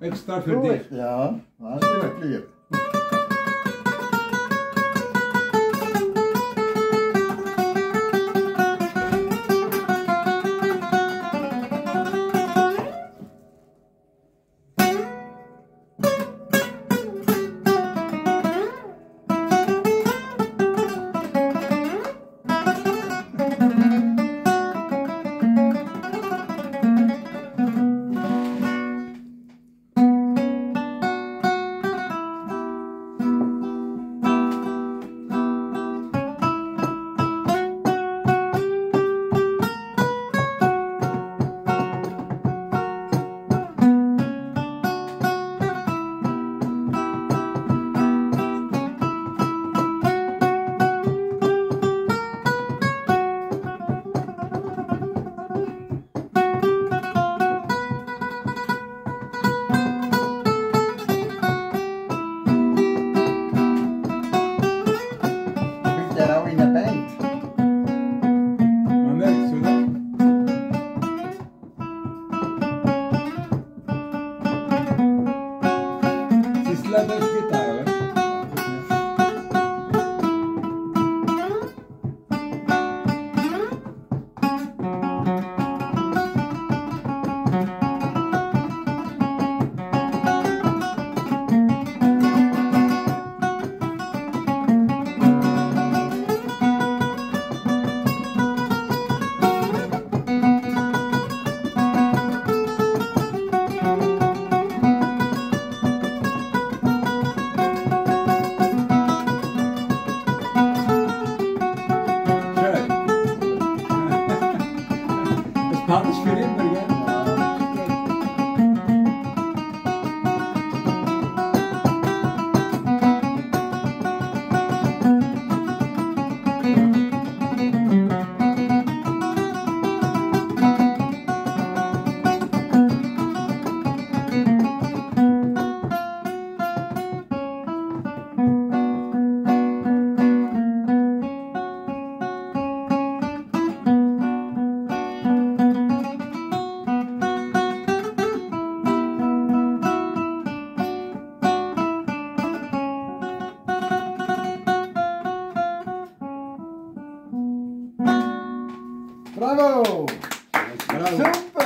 Extra Goed. Ja, hartstikke lief. Zit love Yanlış görüyorum böyle ya. Bravo! Bravo. Super!